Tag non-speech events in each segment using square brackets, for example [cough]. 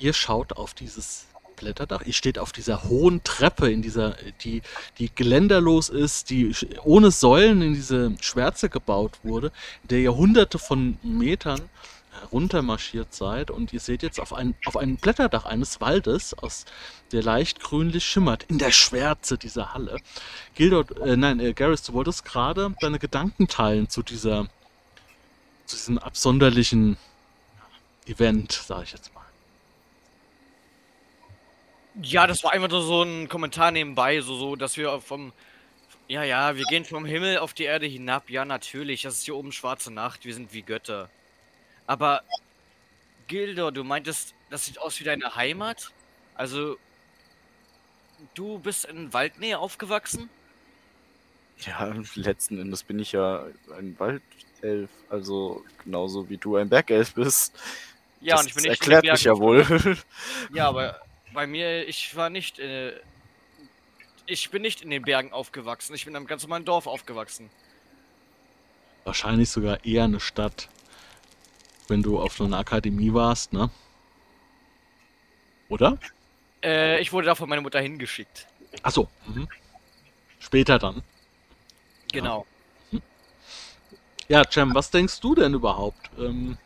ihr schaut auf dieses Blätterdach. Ihr steht auf dieser hohen Treppe, in dieser, die, die geländerlos ist, die ohne Säulen in diese Schwärze gebaut wurde, in der ihr hunderte von Metern runtermarschiert seid und ihr seht jetzt auf ein, auf ein Blätterdach eines Waldes, aus der leicht grünlich schimmert, in der Schwärze dieser Halle. Gildor, äh, nein, äh, Garrus, du wolltest gerade deine Gedanken teilen zu dieser, zu diesem absonderlichen Event, sage ich jetzt mal. Ja, das war einfach nur so ein Kommentar nebenbei, so, so, dass wir vom, ja, ja, wir gehen vom Himmel auf die Erde hinab. Ja, natürlich, das ist hier oben schwarze Nacht, wir sind wie Götter. Aber Gildo, du meintest, das sieht aus wie deine Heimat? Also, du bist in Waldnähe aufgewachsen? Ja, letzten Endes bin ich ja ein Waldelf, also genauso wie du ein Bergelf bist. Ja, das und ich bin nicht erklärt mich ja wohl. [laughs] Ja, aber bei mir, ich war nicht, äh, ich bin nicht in den Bergen aufgewachsen. Ich bin in einem ganz normalen Dorf aufgewachsen. Wahrscheinlich sogar eher eine Stadt wenn du auf so einer Akademie warst, ne? Oder? Äh, ich wurde da von meiner Mutter hingeschickt. Achso. Mhm. Später dann. Genau. Ja, mhm. ja Cem, was denkst du denn überhaupt? Ähm...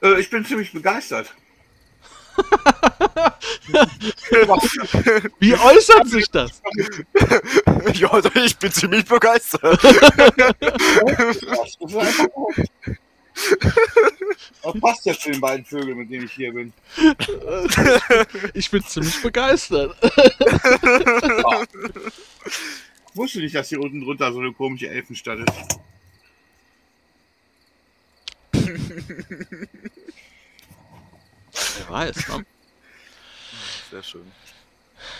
Äh, ich bin ziemlich begeistert. [laughs] [laughs] Wie äußert sich das? Ja, also ich bin ziemlich begeistert. [laughs] Das passt ja zu den beiden Vögeln, mit denen ich hier bin. Ich bin ziemlich begeistert. Ja. Ich wusste nicht, dass hier unten drunter so eine komische Elfenstadt ist. Wer weiß, ne? Sehr schön.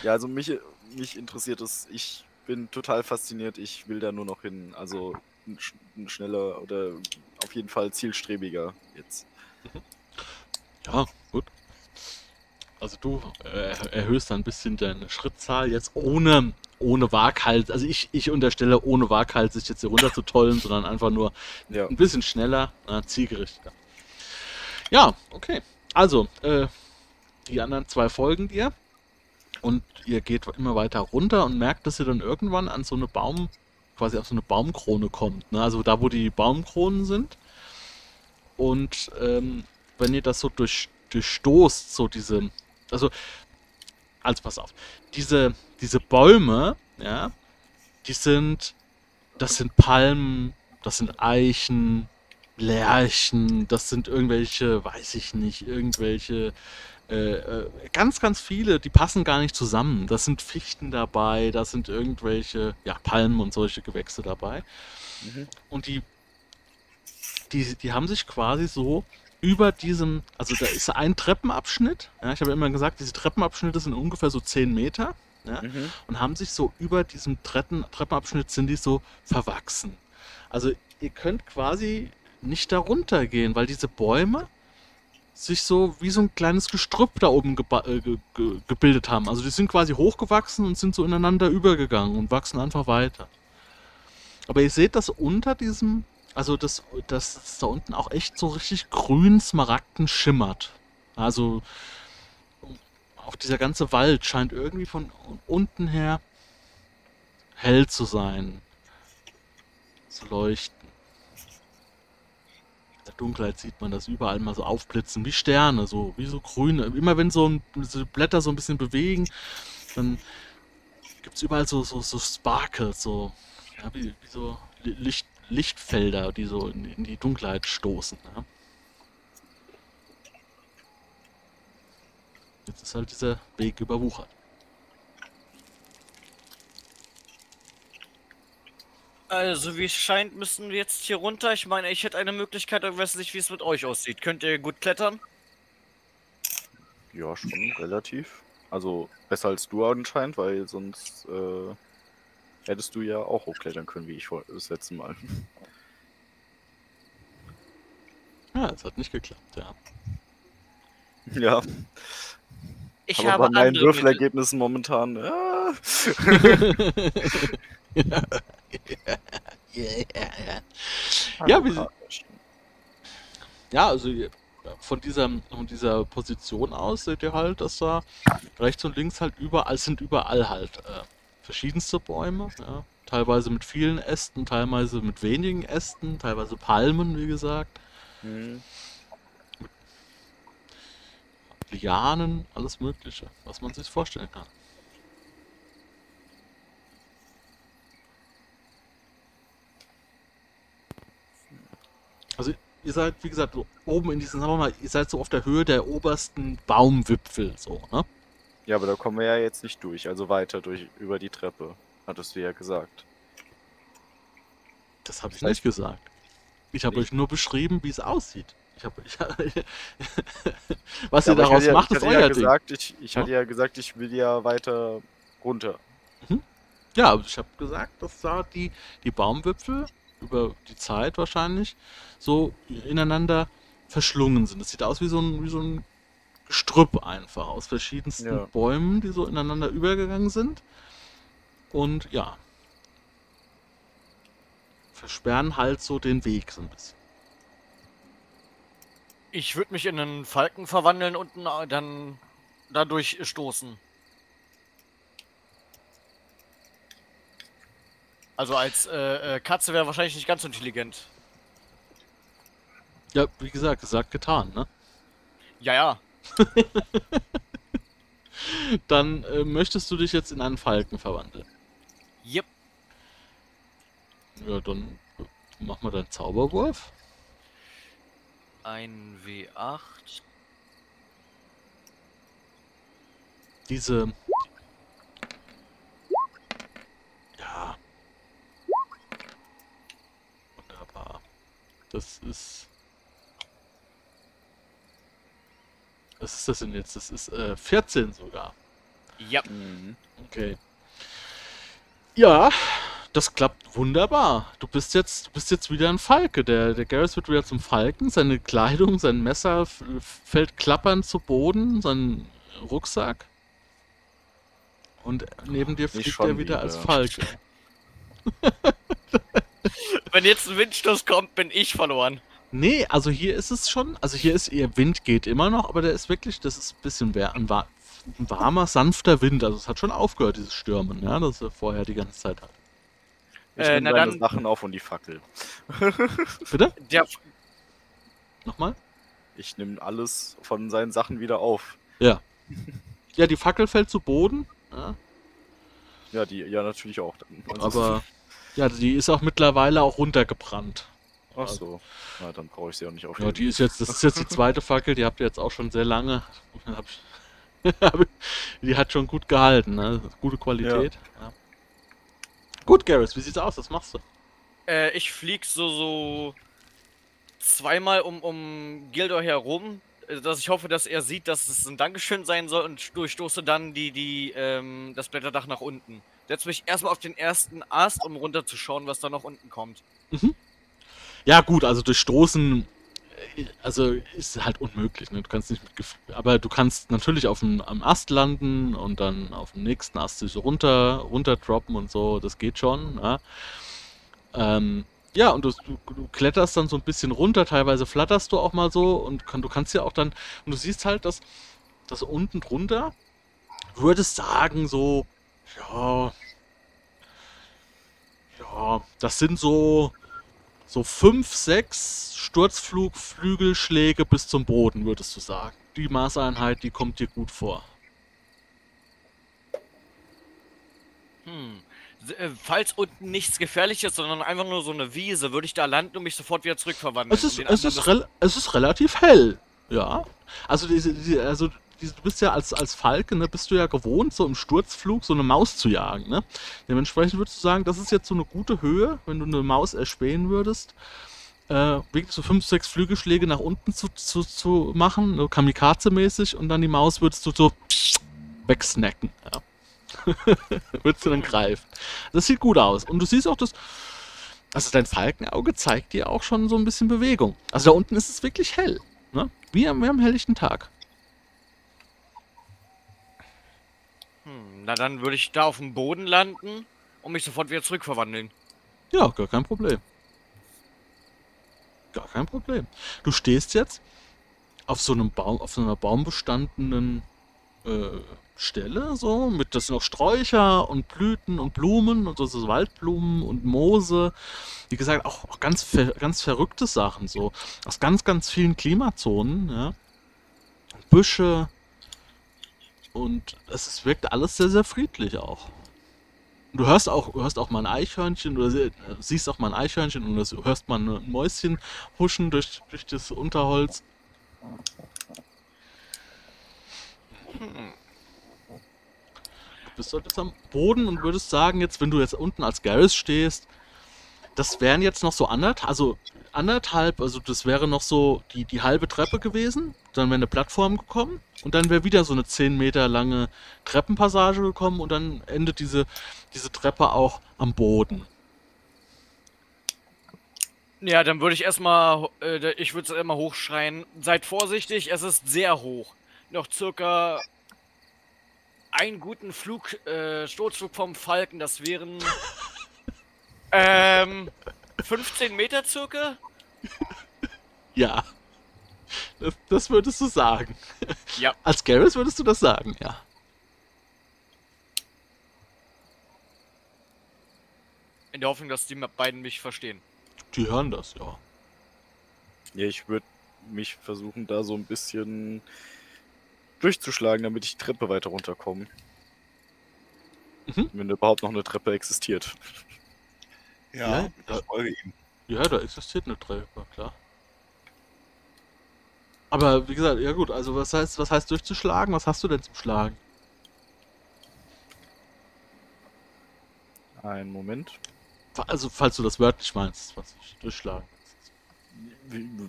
Ja, also mich, mich interessiert es, ich bin total fasziniert, ich will da nur noch hin. Also ein schneller oder auf jeden Fall zielstrebiger jetzt. Ja, gut. Also du äh, erhöhst ein bisschen deine Schrittzahl jetzt ohne, ohne Waghals. Also ich, ich unterstelle ohne Waghals sich jetzt hier runter zu tollen, sondern einfach nur ja. ein bisschen schneller, äh, zielgerichteter. Ja, okay. Also, äh, die anderen zwei folgen dir und ihr geht immer weiter runter und merkt, dass ihr dann irgendwann an so eine Baum, quasi auf so eine Baumkrone kommt. Ne? Also da, wo die Baumkronen sind. Und ähm, wenn ihr das so durch, durchstoßt, so diese, also, also pass auf, diese, diese Bäume, ja, die sind, das sind Palmen, das sind Eichen, Lärchen, das sind irgendwelche, weiß ich nicht, irgendwelche äh, äh, ganz, ganz viele, die passen gar nicht zusammen. Das sind Fichten dabei, da sind irgendwelche, ja, Palmen und solche Gewächse dabei. Mhm. Und die, die, die haben sich quasi so über diesem, also da ist ein Treppenabschnitt, ja, ich habe immer gesagt, diese Treppenabschnitte sind ungefähr so 10 Meter, ja, mhm. und haben sich so über diesem Treppen, Treppenabschnitt sind die so verwachsen. Also ihr könnt quasi nicht darunter gehen, weil diese Bäume, sich so wie so ein kleines Gestrüpp da oben äh, ge ge gebildet haben. Also die sind quasi hochgewachsen und sind so ineinander übergegangen und wachsen einfach weiter. Aber ihr seht, dass unter diesem, also das, das da unten auch echt so richtig grün Smaragden schimmert. Also auch dieser ganze Wald scheint irgendwie von unten her hell zu sein. Zu leuchten der Dunkelheit sieht man das überall mal so aufblitzen, wie Sterne, so, wie so grüne. Immer wenn so, ein, so Blätter so ein bisschen bewegen, dann gibt es überall so, so, so Sparkles, so, ja, wie, wie so Licht, Lichtfelder, die so in, in die Dunkelheit stoßen. Ja. Jetzt ist halt dieser Weg überwuchert. Also, wie es scheint, müssen wir jetzt hier runter. Ich meine, ich hätte eine Möglichkeit, aber weiß nicht, wie es mit euch aussieht. Könnt ihr gut klettern? Ja, schon relativ. Also, besser als du anscheinend, weil sonst äh, hättest du ja auch hochklettern können, wie ich das letzte Mal. Ja, es hat nicht geklappt, ja. Ja. Ich aber habe bei meinen Würfelergebnissen momentan. [laughs] [laughs] [laughs] Ja. Ja, wie, ja, also von dieser, von dieser Position aus seht ihr halt, dass da rechts und links halt überall sind überall halt äh, verschiedenste Bäume, ja. Teilweise mit vielen Ästen, teilweise mit wenigen Ästen, teilweise Palmen, wie gesagt. Mhm. Lianen, alles Mögliche, was man sich vorstellen kann. Also ihr seid, wie gesagt, so oben in diesen, sagen wir mal, ihr seid so auf der Höhe der obersten Baumwipfel, so, ne? Ja, aber da kommen wir ja jetzt nicht durch, also weiter durch über die Treppe, hattest du ja gesagt. Das habe ich nicht gesagt. Ich habe euch nur beschrieben, wie es aussieht. Ich habe, ich, [laughs] was Ja, ihr daraus ja, macht, ist euer ja Ding. gesagt, ich, ich Ja. hatte ja gesagt, ich will ja weiter runter. Ja, aber ich habe gesagt, dass da die, die Baumwipfel über die Zeit wahrscheinlich so ineinander verschlungen sind. Das sieht aus wie so ein, wie so ein Gestrüpp einfach aus verschiedensten Ja. Bäumen, die so ineinander übergegangen sind. Und ja, versperren halt so den Weg so ein bisschen. Ich würde mich in einen Falken verwandeln und dann dadurch stoßen. Also als äh, äh, Katze wäre wahrscheinlich nicht ganz so intelligent. Ja, wie gesagt, gesagt, getan, ne? Ja, ja. [laughs] Dann äh, möchtest du dich jetzt in einen Falken verwandeln. Yep. Ja, dann äh, mach mal deinen Zauberwurf. Ein W8. diese. Ja. Wunderbar. Das ist. Was ist das denn jetzt? Das ist äh, 14 sogar. Ja. Mhm. Okay. Ja, das klappt wunderbar. Du bist jetzt, du bist jetzt wieder ein Falke. Der, der Garrus wird wieder zum Falken. Seine Kleidung, sein Messer fällt klappernd zu Boden, sein Rucksack. Und neben dir fliegt er wieder als. Falke. [laughs] Wenn jetzt ein Windstoß kommt, bin ich verloren. Nee, also hier ist es schon, also hier ist ihr Wind geht immer noch, aber der ist wirklich, das ist ein bisschen wär, ein, wa- ein warmer, sanfter Wind. Also es hat schon aufgehört, dieses Stürmen, ja, das er vorher die ganze Zeit hat. Ich Äh, nehme na deine dann- Sachen auf und die Fackel. [laughs] Bitte? Der, Nochmal? Ich nehme alles von seinen Sachen wieder auf. Ja. Ja, die Fackel fällt zu Boden, ja, Ja, die, ja, natürlich auch. Also- aber ja, die ist auch mittlerweile auch runtergebrannt. Ach so. Na, dann brauche ich sie auch nicht Ja, aufheben. die ist jetzt, das ist jetzt die zweite Fackel, die habt ihr jetzt auch schon sehr lange. [laughs] [laughs] Die hat schon gut gehalten, ne? Gute Qualität. Ja. Gut, Garrus, wie sieht's aus? Was machst du? äh, ich flieg so, so zweimal um, um Gildor herum, äh, dass ich hoffe, dass er sieht, dass es ein Dankeschön sein soll und durchstoße dann die, die, ähm, das Blätterdach nach unten. Setz mich erstmal auf den ersten Ast, um runterzuschauen, was da noch unten kommt. Ja, gut, also durchstoßen, äh, also ist halt unmöglich, ne? Du kannst nicht mit Gef aber du kannst natürlich auf dem am Ast landen und dann auf dem nächsten Ast sich so runter, runter droppen und so, das geht schon, ja. Ähm, ja, und du, du, kletterst dann so ein bisschen runter, teilweise flatterst du auch mal so und kann, du kannst ja auch dann, und du siehst halt, dass, dass unten drunter, würdest sagen, so, ja, ja, das sind so, so fünf, sechs Sturzflugflügelschläge bis zum Boden, würdest du sagen. Die Maßeinheit, die kommt dir gut vor. Hm. Äh, Falls unten nichts Gefährliches, sondern einfach nur so eine Wiese, würde ich da landen und mich sofort wieder zurückverwandeln. Es ist, es, ist es ist relativ hell, ja. Also, diese, diese, also du bist ja als, als Falke, ne, bist du ja gewohnt, so im Sturzflug so eine Maus zu jagen. Ne? Dementsprechend würdest du sagen, das ist jetzt so eine gute Höhe, wenn du eine Maus erspähen würdest. Äh, wirklich so fünf, sechs Flügelschläge nach unten zu, zu, zu machen, so Kamikaze-mäßig, und dann die Maus würdest du so wegsnacken. Ja. [laughs] würdest du dann greifen. Das sieht gut aus. Und du siehst auch, dass also dein Falkenauge zeigt dir auch schon so ein bisschen Bewegung. Also da unten ist es wirklich hell. Ne? Wie, am, wie am helllichten Tag. Hm, na dann würde ich da auf dem Boden landen und mich sofort wieder zurückverwandeln. Ja, gar kein Problem. Gar kein Problem. Du stehst jetzt auf so einem Baum, auf so einer baumbestandenen äh, Stelle, so, mit das sind auch Sträucher und Blüten und Blumen und so, Waldblumen und Moose. Wie gesagt, auch, auch ganz, ver ganz verrückte Sachen, so. Aus ganz, ganz vielen Klimazonen, ja. Büsche. Und es wirkt alles sehr, sehr friedlich auch. Du hörst auch, hörst auch mal ein Eichhörnchen, du sie- siehst auch mal ein Eichhörnchen und du hörst mal ein Mäuschen huschen durch, durch das Unterholz. Du bist dort jetzt am Boden und würdest sagen, jetzt, wenn du jetzt unten als Garrus stehst, das wären jetzt noch so anderthalb, also anderthalb, also das wäre noch so die, die halbe Treppe gewesen. Dann wäre eine Plattform gekommen und dann wäre wieder so eine 10 Meter lange Treppenpassage gekommen und dann endet diese, diese Treppe auch am Boden. Ja, dann würde ich erstmal, äh, ich würde es immer hochschreien. Seid vorsichtig, es ist sehr hoch. Noch circa einen guten Flug, äh, Sturzflug vom Falken, das wären [laughs] ähm 15 Meter circa. [laughs] Ja. Das, das würdest du sagen. Ja. Als Garrus würdest du das sagen, ja. In der Hoffnung, dass die beiden mich verstehen. Die hören das, ja. Ja, ich würde mich versuchen, da so ein bisschen durchzuschlagen, damit ich die Treppe weiter runterkomme. Mhm. Wenn überhaupt noch eine Treppe existiert. Ja, Ja, ich folge ihm. Ja, da existiert eine Treppe, klar. Aber wie gesagt, ja gut, also was heißt, was heißt durchzuschlagen? Was hast du denn zum Schlagen? Einen Moment. Also, falls du das wörtlich meinst, was ich durchschlagen.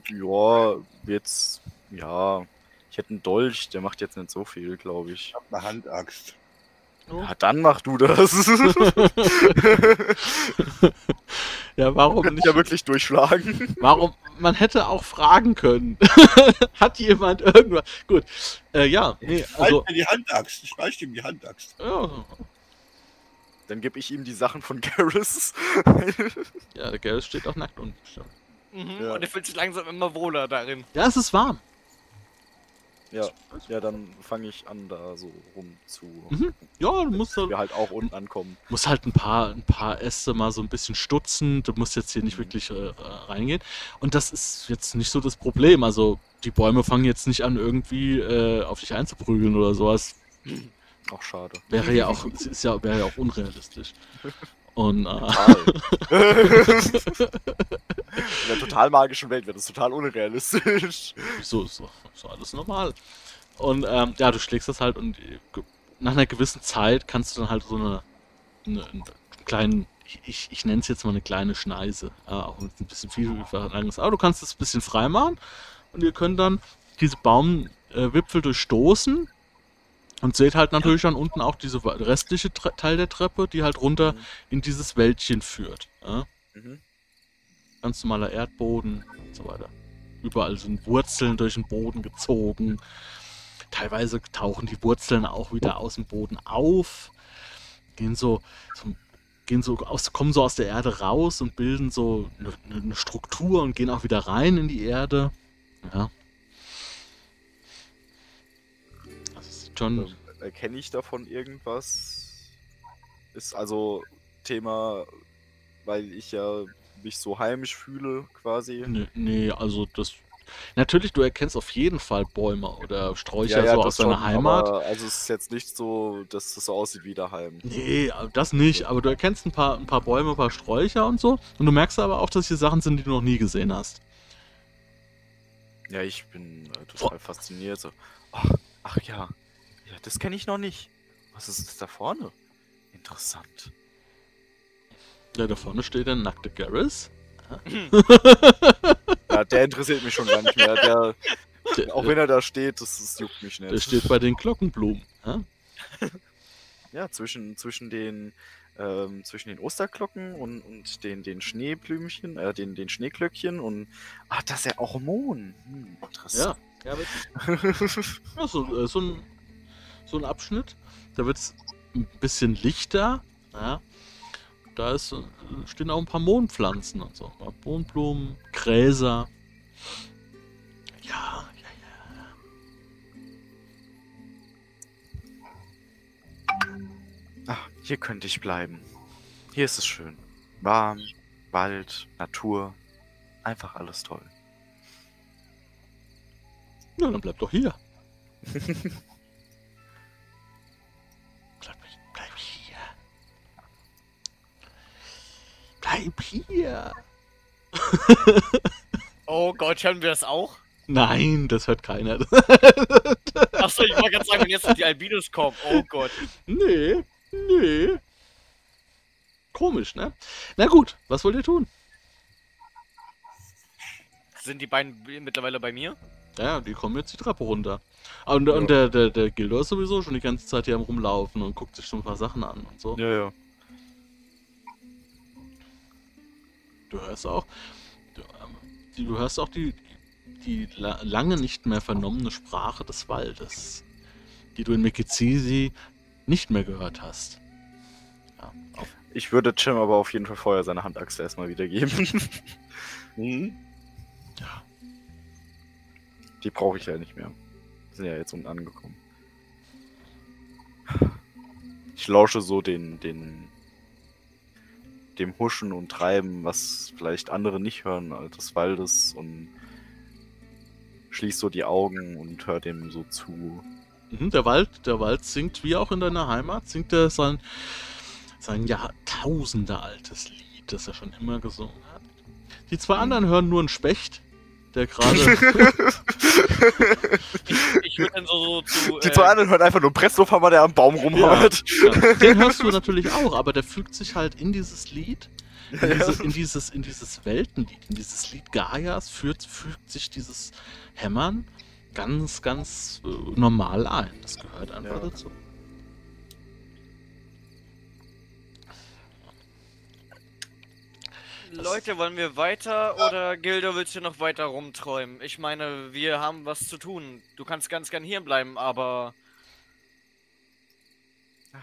Ja, jetzt. Ja. Ich hätte einen Dolch, der macht jetzt nicht so viel, glaube ich. Ich hab eine Handaxt. Oh. Ja, dann mach du das. [laughs] ja, warum Kann ich nicht? ja wirklich durchschlagen. Warum? Man hätte auch fragen können. [laughs] Hat jemand irgendwas? Gut. Äh, ja, nee, Also, also. mir die Handaxt. Ich reiche ihm die Handaxt. Ja, Dann gebe ich ihm die Sachen von Garrus. ja, der Garrus steht auch nackt unten. Mhm. Ja. Und er fühlt sich langsam immer wohler darin. Ja, es ist warm. Ja, ja, dann fange ich an, da so rum zu. Mhm. Ja, du musst, halt- Wir halt auch unten ankommen. musst halt ein paar, ein paar Äste mal so ein bisschen stutzen. Du musst jetzt hier nicht wirklich äh, reingehen. Und das ist jetzt nicht so das Problem. Also, die Bäume fangen jetzt nicht an, irgendwie äh, auf dich einzuprügeln oder sowas. Auch schade. Wäre ja auch, ist ja, wäre ja auch unrealistisch. [laughs] Und äh, Total. [laughs] In der total magischen Welt wäre das total unrealistisch. so ist so, so alles normal. Und ähm, ja, du schlägst das halt und äh, nach einer gewissen Zeit kannst du dann halt so eine, eine einen kleinen, ich, ich, nenne es jetzt mal eine kleine Schneise, ja, auch ein bisschen viel ist, aber du kannst es ein bisschen frei machen und ihr könnt dann diese Baumwipfel durchstoßen und seht halt natürlich dann unten auch diese restliche Tre Teil der Treppe, die halt runter in dieses Wäldchen führt. Ja? Mhm. ganz normaler Erdboden und so weiter. Überall sind Wurzeln durch den Boden gezogen. Teilweise tauchen die Wurzeln auch wieder aus dem Boden auf, gehen so, so gehen so aus, kommen so aus der Erde raus und bilden so eine, eine Struktur und gehen auch wieder rein in die Erde. Ja. Das schon. Ähm, Erkenne ich davon irgendwas? Ist also Thema, weil ich ja mich so heimisch fühle, quasi. Nee, nee, also das. Natürlich, du erkennst auf jeden Fall Bäume oder Sträucher so aus das deiner Heimat. Aber, also es ist jetzt nicht so, dass es so aussieht wie daheim. Nee, das nicht, aber du erkennst ein paar, ein paar Bäume, ein paar Sträucher und so. Und du merkst aber auch, dass hier Sachen sind, die du noch nie gesehen hast. Ja, ich bin äh, total fasziniert. So. Ach, ach ja. Ja, das kenne ich noch nicht. Was ist das da vorne? Interessant. Ja, da vorne steht der nackte Garrus. [laughs] Ja, der interessiert mich schon gar nicht mehr. Der, Der, auch wenn er da steht, das, das juckt mich nicht. der steht bei den Glockenblumen. Ja? [laughs] Ja, zwischen, zwischen den ähm, zwischen den Osterglocken und, und den, den Schneeblümchen, äh, den, den Schneeglöckchen und ach, das ist ja auch Mohn. Hm, Ja, interessant. ja wirklich. [laughs] Ja, so, äh, so, ein, so ein Abschnitt. Da wird es ein bisschen lichter. Ja. Da ist, stehen auch ein paar Mohnpflanzen und so. Mohnblumen, Gräser. Ja, ja, ja. Ach, hier könnte ich bleiben. Hier ist es schön. Warm, Wald, Natur. Einfach alles toll. Ja, dann bleib doch hier. [laughs] Bleib hier. [laughs] Oh Gott, hören wir das auch? Nein, das hört keiner. Achso, ich wollte gerade sagen, wenn jetzt die Albinos kommen. Oh Gott. nee, nee. Komisch, ne? Na gut, was wollt ihr tun? Sind die beiden mittlerweile bei mir? Ja, die kommen jetzt die Treppe runter. Und, und der, der, der Gildo ist sowieso schon die ganze Zeit hier am Rumlaufen und guckt sich schon ein paar Sachen an und so. Ja, ja. Du hörst auch, du, ähm, die, du hörst auch die, die la lange nicht mehr vernommene Sprache des Waldes, die du in Mikizisi nicht mehr gehört hast. Ja, Ich würde Jim aber auf jeden Fall vorher seine Handachse erstmal wiedergeben. Mhm. [laughs] ja. Die brauche ich ja nicht mehr. Wir sind ja jetzt unten angekommen. Ich lausche so den, den, dem Huschen und Treiben, was vielleicht andere nicht hören, als des Waldes und schließ so die Augen und hör dem so zu. Mhm, der Wald, der Wald singt wie auch in deiner Heimat, singt er sein, sein Jahrtausende altes Lied, das er schon immer gesungen hat. Die zwei anderen hören nur einen Specht, der gerade. [laughs] Ich würde dann so, so zu. Die äh, zwei anderen hören einfach nur Presslufthammer, der am Baum rumhaut. ja, den hörst du natürlich auch, aber der fügt sich halt in dieses Lied, in, Ja. diese, in, dieses, in dieses Weltenlied, in dieses Lied Gaias führt, fügt sich dieses Hämmern ganz, ganz äh, normal ein. Das gehört einfach Ja. dazu. Leute, wollen wir weiter oder Gildo willst du noch weiter rumträumen? Ich meine, wir haben was zu tun. Du kannst ganz gern hier bleiben, aber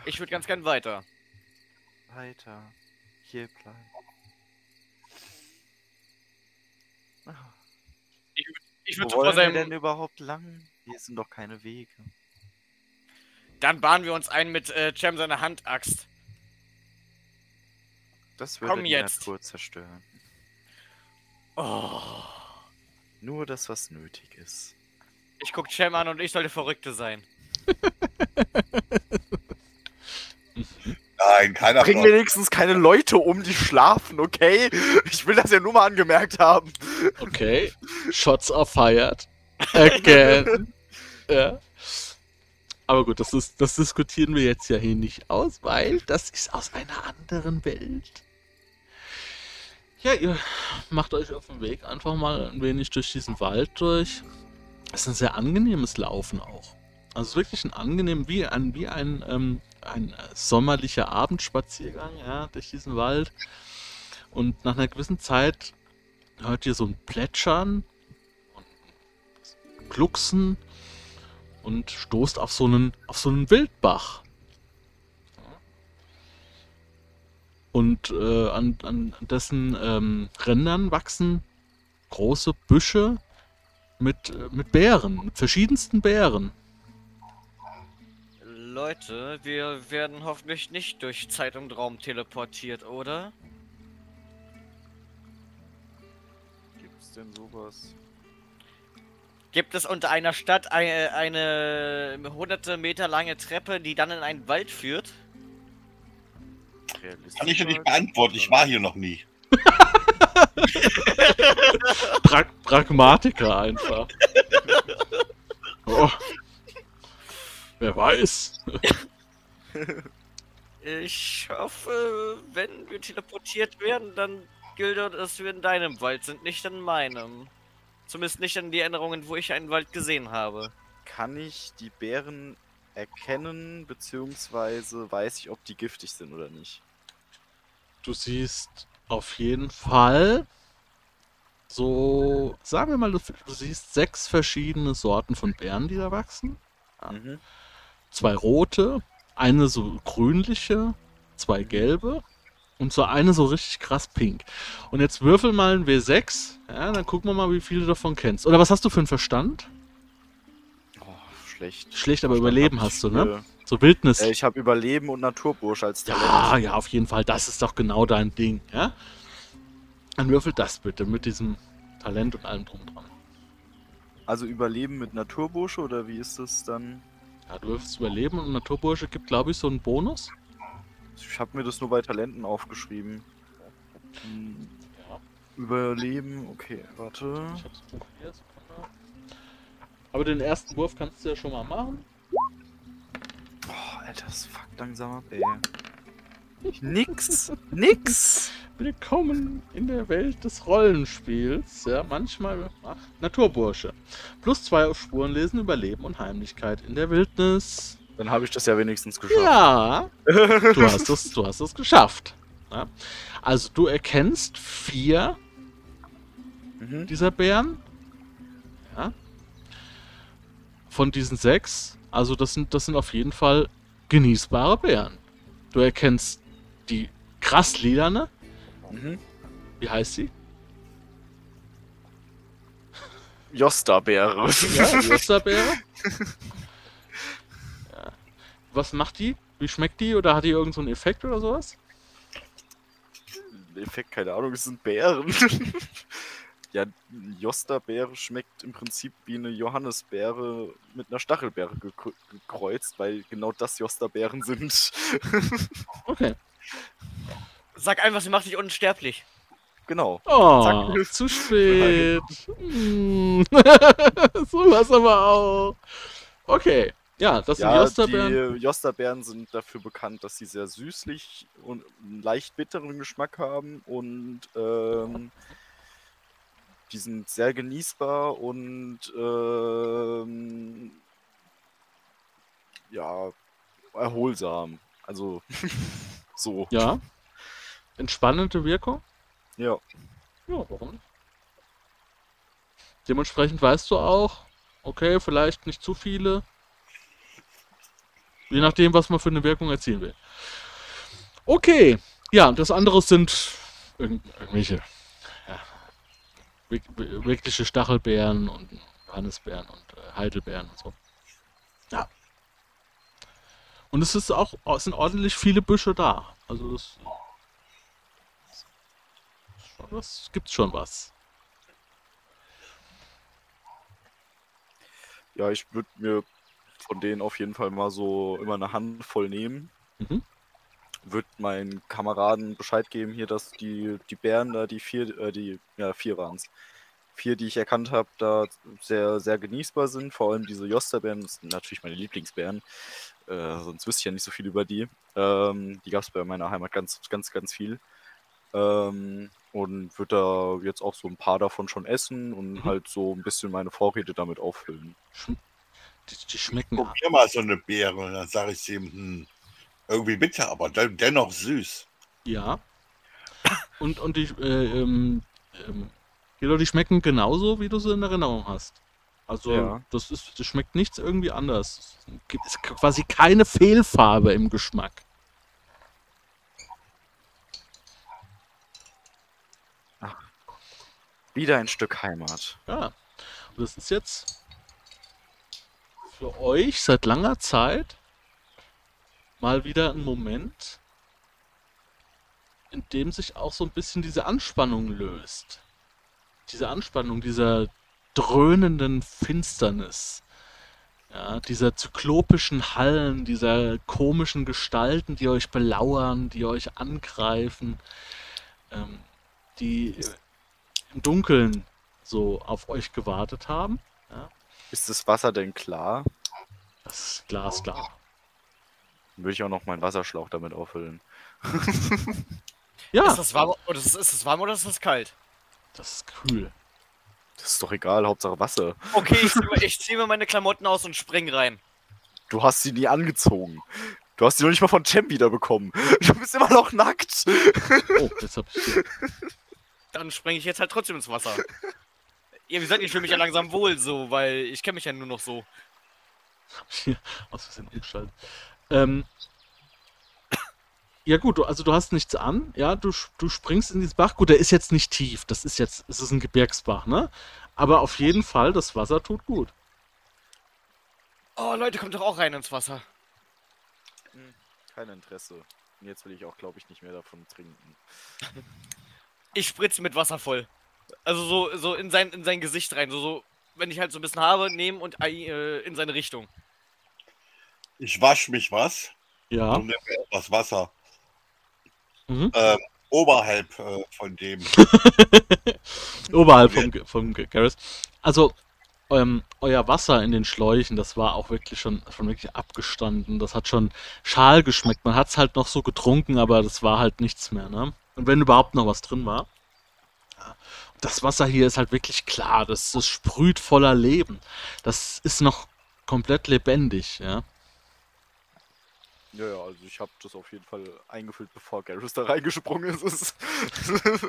ich würde ganz gern weiter. Weiter. Hier bleiben. Ich Wo würde wollen wir denn seinem. überhaupt lang? Hier sind doch keine Wege. Dann bahnen wir uns ein mit äh, Cem seiner Handaxt. Das würde Komm die jetzt. Natur zerstören. Oh. Nur das, was nötig ist. Ich guck Cem an und ich sollte Verrückte sein. Nein, keiner Bring wenigstens keine Leute um, die schlafen, okay? Ich will das ja nur mal angemerkt haben. Okay. Shots are fired. Again. [laughs] ja. Aber gut, das, ist, das diskutieren wir jetzt ja hier nicht aus, weil das ist aus einer anderen Welt. Ja, ihr macht euch auf den Weg einfach mal ein wenig durch diesen Wald durch. Es ist ein sehr angenehmes Laufen auch. Also wirklich ein angenehm, wie ein, wie ein, ähm, ein sommerlicher Abendspaziergang, ja, durch diesen Wald. Und nach einer gewissen Zeit hört ihr so ein Plätschern und Glucksen und stoßt auf so einen, auf so einen Wildbach. Und äh, an, an dessen ähm, Rändern wachsen große Büsche mit, äh, mit Beeren, mit verschiedensten Beeren. Leute, wir werden hoffentlich nicht durch Zeit und Raum teleportiert, oder? Gibt's denn sowas? Gibt es unter einer Stadt eine, eine hunderte Meter lange Treppe, die dann in einen Wald führt? Realistisch Kann ich ja nicht als- beantworten, ich war hier noch nie. Pra Pragmatiker einfach. Oh. Wer weiß. Ich hoffe, wenn wir teleportiert werden, dann gilt das, dass wir in deinem Wald sind, nicht in meinem. Zumindest nicht an die Erinnerungen, wo ich einen Wald gesehen habe. Kann ich die Beeren erkennen, beziehungsweise weiß ich, ob die giftig sind oder nicht? Du siehst auf jeden Fall so, sagen wir mal, du, du siehst sechs verschiedene Sorten von Beeren, die da wachsen. Ja. Mhm. Zwei rote, eine so grünliche, zwei gelbe und so eine so richtig krass pink. Und jetzt würfel mal ein W6, ja, dann gucken wir mal, wie viele du davon kennst. Oder was hast du für einen Verstand? Oh, schlecht. Schlecht, aber Verstand Überleben hast du, ne? So Wildnis. Äh, ich habe Überleben und Naturbursch als Talent. Ja, ja, auf jeden Fall. Das ist doch genau dein Ding, ja? Dann würfel das bitte mit diesem Talent und allem drum dran. Also Überleben mit Naturbursche oder wie ist das dann? Ja, du würfelst Überleben und Naturbursche gibt, glaube ich, so einen Bonus. Ich habe mir das nur bei Talenten aufgeschrieben. Hm, Ja, Überleben, okay, warte. ich hab's hier. Aber den ersten Wurf kannst du ja schon mal machen. Alter, das fuckt langsam ab, ey. Nix, nix. Willkommen in der Welt des Rollenspiels. Ja, manchmal. Ach, Naturbursche. Plus zwei auf Spurenlesen, Überleben und Heimlichkeit in der Wildnis. Dann habe ich das ja wenigstens geschafft. Ja, du hast es, du hast es geschafft. Ja. Also du erkennst vier Mhm. dieser Bären. Ja. Von diesen sechs. Also das sind, das sind auf jeden Fall genießbare Bären. Du erkennst die krass lilane. Mhm. Wie heißt sie? Josta-Beere. Ja, die Osterbeere. ja. Was macht die? Wie schmeckt die? Oder hat die irgendeinen so einen Effekt oder sowas? Effekt, keine Ahnung, es sind Beeren. [laughs] ja, Josta-Beere schmeckt im Prinzip wie eine Johannisbeere mit einer Stachelbeere gekr- gekreuzt, weil genau das Josta-Beeren sind. [laughs] Okay. Sag einfach, sie macht dich unsterblich. genau. Oh, Zack. zu spät. [laughs] Hm. [laughs] so was aber auch. Okay. Ja, das sind Ja, Josterbeeren. die Josta-Beeren sind dafür bekannt, dass sie sehr süßlich und einen leicht bitteren Geschmack haben und ähm, die sind sehr genießbar und ähm, ja, erholsam. Also [laughs] so. Ja. Entspannende Wirkung? Ja. Ja, warum nicht? Dementsprechend weißt du auch, okay, vielleicht nicht zu viele. Je nachdem, was man für eine Wirkung erzielen will. Okay. Ja, das andere sind irgend irgendwelche wirkliche Stachelbeeren und Johannisbeeren und äh, Heidelbeeren und so. Ja. Und es ist auch, es sind ordentlich viele Büsche da. Also das, das gibt's schon was. Ja, ich würde mir von denen auf jeden Fall mal so immer eine Handvoll nehmen. Mhm. Würde meinen Kameraden Bescheid geben hier, dass die, die Bären da, die vier, äh, die, ja, vier waren es. Vier, die ich erkannt habe, da sehr, sehr genießbar sind. Vor allem diese Josterbären, das sind natürlich meine Lieblingsbären. Äh, sonst wüsste ich ja nicht so viel über die. Ähm, die gab es bei meiner Heimat ganz, ganz, ganz viel. Ähm, und würde da jetzt auch so ein paar davon schon essen und Mhm. halt so ein bisschen meine Vorräte damit auffüllen. Die, die schmecken. Probier mal so eine Beere und dann sage ich ihm, hm, irgendwie bitter, aber den- dennoch süß. Ja. Und, und die, äh, ähm, ähm, Gilo, die schmecken genauso, wie du sie in Erinnerung hast. Also, Ja. das, ist, das schmeckt nichts irgendwie anders. Es gibt ist quasi keine Fehlfarbe im Geschmack. Wieder ein Stück Heimat. Ja. Und das ist jetzt für euch seit langer Zeit mal wieder ein Moment, in dem sich auch so ein bisschen diese Anspannung löst. Diese Anspannung dieser dröhnenden Finsternis. Ja, dieser zyklopischen Hallen, dieser komischen Gestalten, die euch belauern, die euch angreifen, ähm, die im Dunkeln so auf euch gewartet haben. Ist das Wasser denn klar? Das ist glasklar. Dann würde ich auch noch meinen Wasserschlauch damit auffüllen. [laughs] Ja, Ist das warm oder ist, ist das warm oder ist das kalt? das ist kühl. Das ist doch egal, Hauptsache Wasser. Okay, ich zieh, mir- [laughs] ich zieh mir meine Klamotten aus und spring rein. Du hast sie nie angezogen. Du hast sie noch nicht mal von Cem wiederbekommen. Du bist immer noch nackt. Oh, [laughs] jetzt hab ich hier. Dann springe ich jetzt halt trotzdem ins Wasser. Ja, wie gesagt, ich fühle mich ja langsam wohl so, weil ich kenne mich ja nur noch so. hab ich hier aus Versehen umgeschaltet. Ähm, ja gut, du, also du hast nichts an, ja, du, du springst in dieses Bach. Gut, der ist jetzt nicht tief, das ist jetzt, es ist ein Gebirgsbach, ne? Aber auf jeden Fall, das Wasser tut gut. Oh, Leute, kommt doch auch rein ins Wasser. kein Interesse. Und jetzt will ich auch, glaube ich, nicht mehr davon trinken. Ich spritze mit Wasser voll. Also so, so in, sein, in sein Gesicht rein. So, so, wenn ich halt so ein bisschen habe, nehmen und äh, in seine Richtung. Ich wasche mich was Ja. und nehme etwas Wasser. Mhm. Ähm, oberhalb äh, von dem. [laughs] Oberhalb vom, vom Garrus. Also, ähm, euer Wasser in den Schläuchen, das war auch wirklich schon, schon wirklich abgestanden. Das hat schon schal geschmeckt. Man hat es halt noch so getrunken, aber das war halt nichts mehr, ne? Und wenn überhaupt noch was drin war. Das Wasser hier ist halt wirklich klar. Das, das sprüht voller Leben. Das ist noch komplett lebendig, ja. Ja, ja, also ich habe das auf jeden Fall eingefüllt, bevor Garrus da reingesprungen ist. Es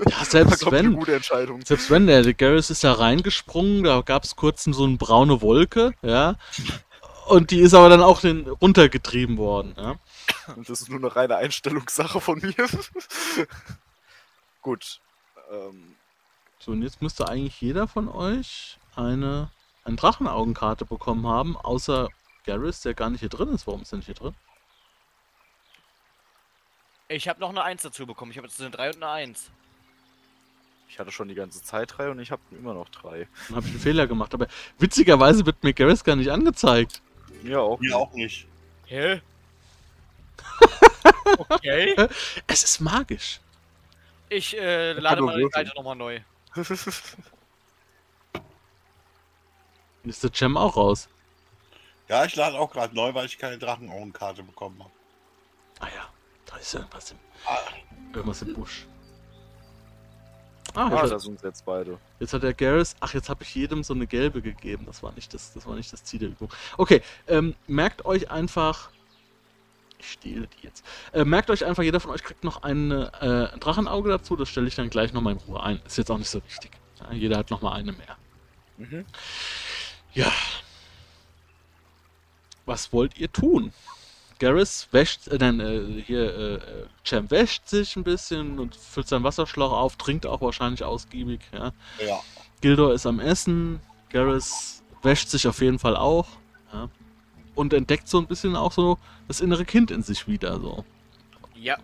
Ja, selbst ich, eine wenn. gute Entscheidung. Selbst wenn, der, der Garrus ist da reingesprungen, da gab es kurz so eine braune Wolke, ja. Und die ist aber dann auch den, runtergetrieben worden, ja. Und das ist nur eine reine Einstellungssache von mir. Gut. Ähm, So, und jetzt müsste eigentlich jeder von euch eine, eine Drachenaugenkarte bekommen haben, außer Garrus, der gar nicht hier drin ist. Warum ist er nicht hier drin? Ich habe noch eine 1 dazu bekommen. Ich habe jetzt eine 3 und eine 1. ich hatte schon die ganze Zeit drei und ich habe immer noch drei. Dann habe ich einen Fehler gemacht. Aber witzigerweise wird mir Garrus gar nicht angezeigt. Mir auch. Mir auch nicht. Hä? [laughs] okay. Es ist magisch. Ich äh, lade meine. Seite nochmal neu. [laughs] Ist der Gem auch raus? Ja, ich lade auch gerade neu, weil ich keine Drachenaugenkarte bekommen habe. Da ist irgendwas im, Ah, irgendwas im Busch. Ah, Ah, jetzt, hat, das sind jetzt beide. jetzt hat der Garrus. Ach, jetzt habe ich jedem so eine gelbe gegeben. Das war nicht das, das war nicht das Ziel der Übung. Okay, ähm, merkt euch einfach. Ich stehle die jetzt. Äh, merkt euch einfach, jeder von euch kriegt noch ein äh, Drachenauge dazu. Das stelle ich dann gleich nochmal in Ruhe ein. Ist jetzt auch nicht so wichtig. Ja, jeder hat nochmal eine mehr. Mhm. Ja. Was wollt ihr tun? Garrus wäscht, äh, nein, äh, hier, äh, Champ wäscht sich ein bisschen und füllt seinen Wasserschlauch auf, trinkt auch wahrscheinlich ausgiebig, ja. ja. Gildor ist am Essen, Garrus wäscht sich auf jeden Fall auch, ja. Und entdeckt so ein bisschen auch so das innere Kind in sich wieder, so. Ja.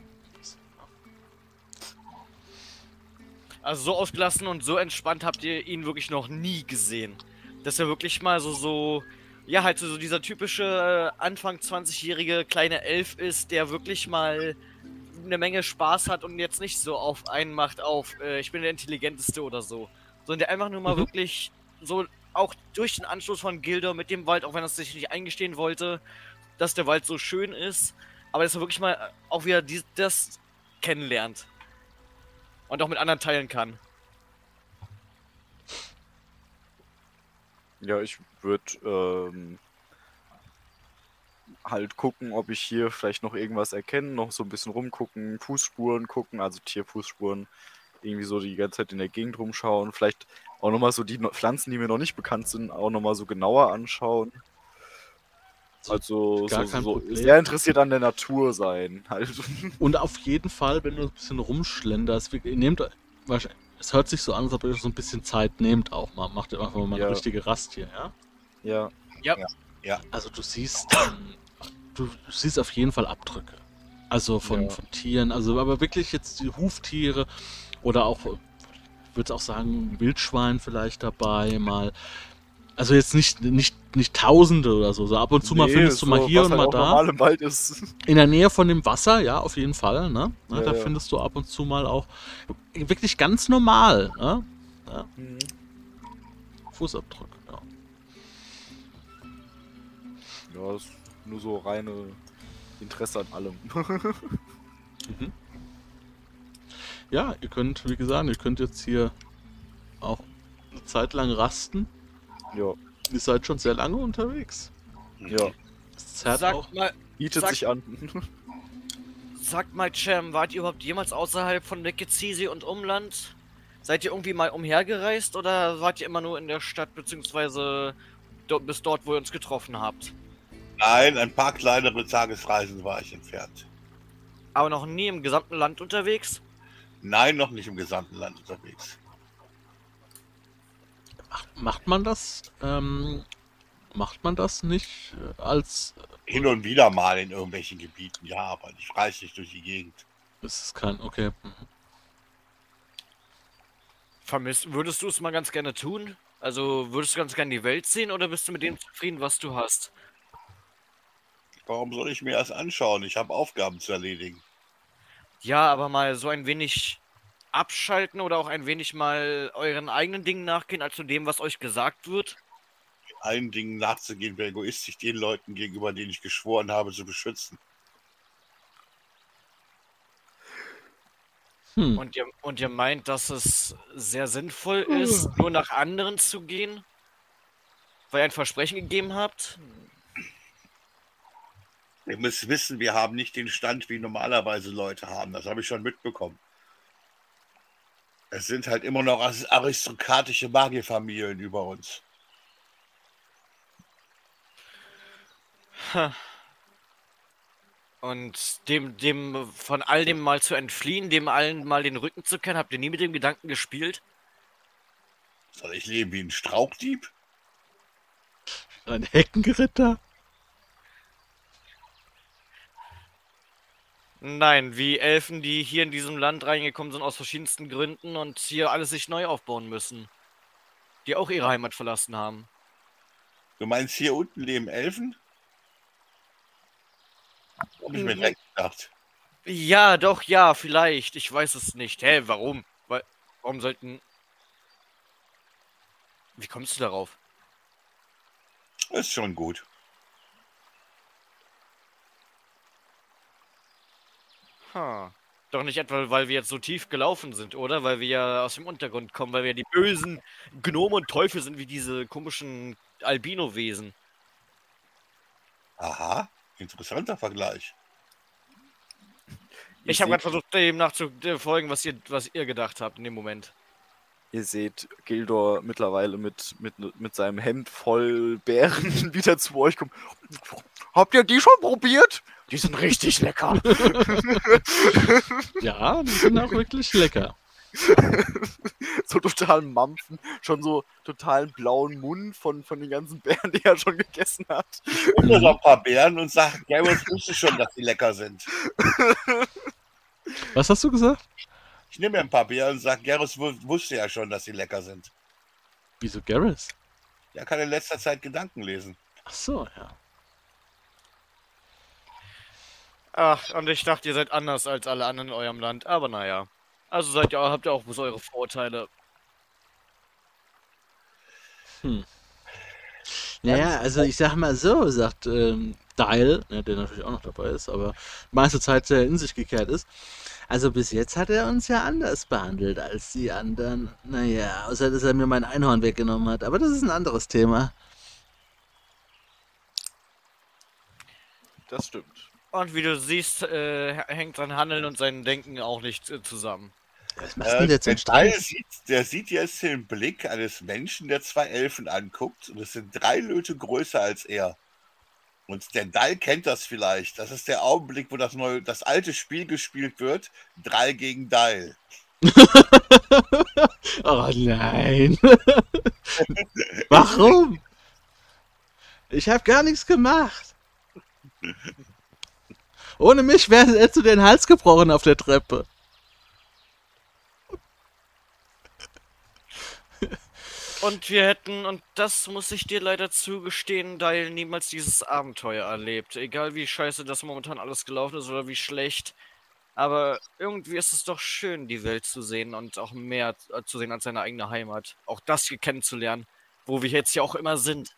Also so ausgelassen und so entspannt habt ihr ihn wirklich noch nie gesehen. Dass er wirklich mal so, so, ja, halt so, dieser typische äh, Anfang 20-jährige kleine Elf ist, der wirklich mal eine Menge Spaß hat und jetzt nicht so auf einen macht auf, äh, ich bin der Intelligenteste oder so. Sondern der einfach nur mal Mhm. wirklich so, auch durch den Anschluss von Gilder mit dem Wald, auch wenn er es sich nicht eingestehen wollte, dass der Wald so schön ist, aber dass er wirklich mal äh, auch wieder dies, das kennenlernt. Und auch mit anderen teilen kann. Ja, ich würde ähm, halt gucken, ob ich hier vielleicht noch irgendwas erkenne, noch so ein bisschen rumgucken, Fußspuren gucken, also Tierfußspuren, irgendwie so die ganze Zeit in der Gegend rumschauen, vielleicht auch nochmal so die Pflanzen, die mir noch nicht bekannt sind, auch nochmal so genauer anschauen. Also so, so sehr interessiert an der Natur sein. [laughs] Halt. Und auf jeden Fall, wenn du ein bisschen rumschlenderst, ihr nehmt, es hört sich so an, als ob ihr so ein bisschen Zeit nehmt auch mal. Macht einfach mal eine Ja. richtige Rast hier, ja? Ja. Also du siehst, ähm, du, du siehst auf jeden Fall Abdrücke. Also von, Ja. von Tieren, also aber wirklich jetzt die Huftiere oder auch, ich würde auch sagen, Wildschwein vielleicht dabei mal. Also jetzt nicht, nicht, nicht Tausende oder so, so ab und zu mal Nee, findest du mal so, hier was und halt mal auch da. Wald ist. In der Nähe von dem Wasser, ja, auf jeden Fall, ne? ne Ja, da ja. findest du ab und zu mal auch wirklich ganz normal, ne? Mhm. Fußabdrücke, ja. Ja, ist nur so reine Interesse an allem. [laughs] Mhm. Ja, ihr könnt, wie gesagt, ihr könnt jetzt hier auch eine Zeit lang rasten. ja, Ihr seid schon sehr lange unterwegs. ja. Es zerrt Sagt auch. mal, Bietet Sag- sich an. sagt mal, Cham, wart ihr überhaupt jemals außerhalb von Nekizisi und Umland? Seid ihr irgendwie mal umhergereist oder wart ihr immer nur in der Stadt, beziehungsweise bis dort, wo ihr uns getroffen habt? Nein, ein paar kleinere Tagesreisen war ich entfernt. Aber noch nie im gesamten Land unterwegs? Nein, noch nicht im gesamten Land unterwegs. Macht, macht man das? Ähm, Macht man das nicht äh, als. Hin und wieder mal in irgendwelchen Gebieten, ja, aber ich reise nicht durch die Gegend. Ist es kein. Okay. Vermisst, würdest du es mal ganz gerne tun? Also würdest du ganz gerne die Welt sehen oder bist du mit dem zufrieden, was du hast? Warum soll ich mir das anschauen? Ich habe Aufgaben zu erledigen. Ja, aber mal so ein wenig abschalten oder auch ein wenig mal euren eigenen Dingen nachgehen, als zu dem, was euch gesagt wird? Allen Dingen nachzugehen, wäre egoistisch den Leuten gegenüber, denen ich geschworen habe, zu beschützen. Hm. Und ihr, und ihr meint, dass es sehr sinnvoll ist, nur nach anderen zu gehen? Weil ihr ein Versprechen gegeben habt? Ihr müsst wissen, wir haben nicht den Stand, wie normalerweise Leute haben. Das habe ich schon mitbekommen. Es sind halt immer noch aristokratische Magierfamilien über uns. Und dem, dem, von all dem mal zu entfliehen, dem allen mal den Rücken zu kehren, habt ihr nie mit dem Gedanken gespielt? Soll ich leben wie ein Strauchdieb? Ein Heckenritter? Nein, wie Elfen, die hier in diesem Land reingekommen sind aus verschiedensten Gründen und hier alles sich neu aufbauen müssen. Die auch ihre Heimat verlassen haben. Du meinst, hier unten leben Elfen? Hab ich mir direkt gedacht. Ja, doch, ja, vielleicht. Ich weiß es nicht. Hä, warum? Warum sollten. Wie kommst du darauf? Ist schon gut. Ha. Doch nicht etwa, weil wir jetzt so tief gelaufen sind, oder? Weil wir ja aus dem Untergrund kommen, weil wir die bösen Gnome und Teufel sind, wie diese komischen Albino-Wesen. Aha, interessanter Vergleich. Ich habe gerade versucht, dem nachzufolgen, was ihr, was ihr gedacht habt in dem Moment. Ihr seht Gildor mittlerweile mit, mit, mit seinem Hemd voll Beeren [laughs] wieder zu euch kommen. Habt ihr die schon probiert? Die sind richtig lecker. [laughs] Ja, die sind auch wirklich lecker. [laughs] so total mampfen. Schon so totalen blauen Mund von, von den ganzen Beeren, die er schon gegessen hat. Und noch ein paar Beeren und sagt, Gareth wusste schon, dass die lecker sind. Was hast du gesagt? Ich nehme mir ein paar Beeren und sage, Gareth wu- wusste ja schon, dass sie lecker sind. Wieso Garrus? Er kann in letzter Zeit Gedanken lesen. Ach so, ja. Ach, und ich dachte, ihr seid anders als alle anderen in eurem Land. Aber naja. Also seid ihr, habt ihr auch bloß eure Vorurteile. Naja, also ich sag mal so, sagt ähm, Dial, ja, der natürlich auch noch dabei ist, aber meiste Zeit sehr in sich gekehrt ist. Also bis jetzt hat er uns ja anders behandelt als die anderen. Naja, außer dass er mir mein Einhorn weggenommen hat. Aber das ist ein anderes Thema. Das stimmt. Und wie du siehst, äh, hängt sein Handeln und sein Denken auch nicht äh, zusammen. Was machst du denn jetzt der, im Streit? sieht, der sieht jetzt den Blick eines Menschen, der zwei Elfen anguckt. Und es sind drei Löte größer als er. Und der Dall kennt das vielleicht. Das ist der Augenblick, wo das neue, das alte Spiel gespielt wird. Drei gegen Dall. [laughs] Oh nein. [laughs] Warum? Ich habe gar nichts gemacht. Ohne mich wär- hättest du den Hals gebrochen auf der Treppe. Und wir hätten, und das muss ich dir leider zugestehen, Dial niemals dieses Abenteuer erlebt. Egal wie scheiße das momentan alles gelaufen ist oder wie schlecht. Aber irgendwie ist es doch schön, die Welt zu sehen und auch mehr zu sehen als seine eigene Heimat. Auch das hier kennenzulernen, wo wir jetzt ja auch immer sind.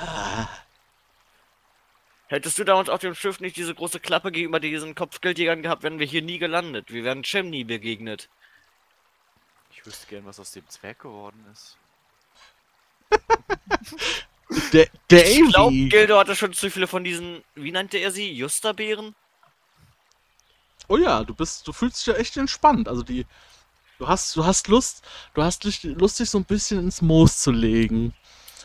Ah, Hättest du damals auf dem Schiff nicht diese große Klappe gegenüber diesen Kopfgeldjägern gehabt, wären wir hier nie gelandet. Wir wären Cem nie begegnet. Ich wüsste gern, was aus dem Zwerg geworden ist. [laughs] Der, der Ich glaube. Gildo hatte schon zu viele von diesen, wie nannte er sie? Justerbeeren? Oh ja, du bist, du fühlst dich ja echt entspannt. Also die, du hast, du hast Lust, du hast Lust, Lust dich so ein bisschen ins Moos zu legen.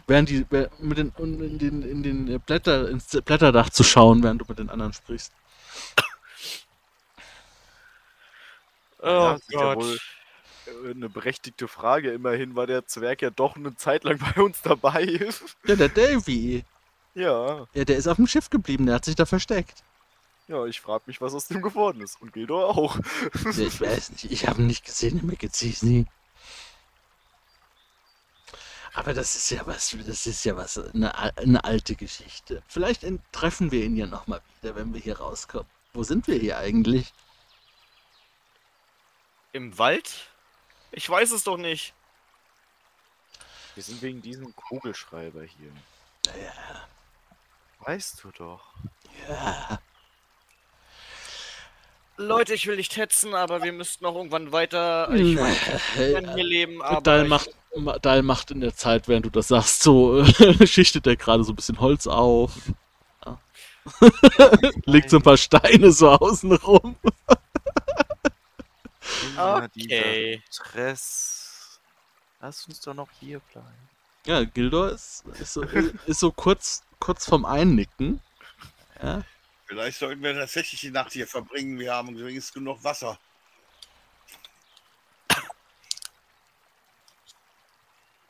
Während die, mit den, in den, in den Blätter, ins Blätterdach zu schauen, während du mit den anderen sprichst. Oh ja Gott. Äh, eine berechtigte Frage. Immerhin war der Zwerg ja doch eine Zeit lang [laughs] bei uns dabei. Ja, der Davy. ja, Ja, der ist auf dem Schiff geblieben, der hat sich da versteckt. ja, ich frage mich, was aus dem geworden ist. Und Gildor auch. Ja, ich weiß nicht, ich habe ihn nicht gesehen im Magazin. Aber das ist ja was, das ist ja was, eine, eine alte Geschichte. Vielleicht treffen wir ihn ja nochmal wieder, wenn wir hier rauskommen. Wo sind wir hier eigentlich? Im Wald? Ich weiß es doch nicht. Wir sind wegen diesem Kugelschreiber hier. Ja, Weißt du doch. ja. Leute, ich will nicht hetzen, aber wir müssten auch irgendwann weiter. Ich kann hier leben, aber. Dahl macht, Ma- Dahl macht in der Zeit, während du das sagst, so äh, [laughs] schichtet er gerade so ein bisschen Holz auf. Ja. [laughs] Legt so ein paar Steine so außen rum. Immer Okay. dieser Stress. Lass uns doch noch hier bleiben. Ja, Gildor ist, ist, so, ist so kurz, kurz vom Einnicken. Ja. Vielleicht sollten wir tatsächlich die Nacht hier verbringen. Wir haben wenigstens genug Wasser.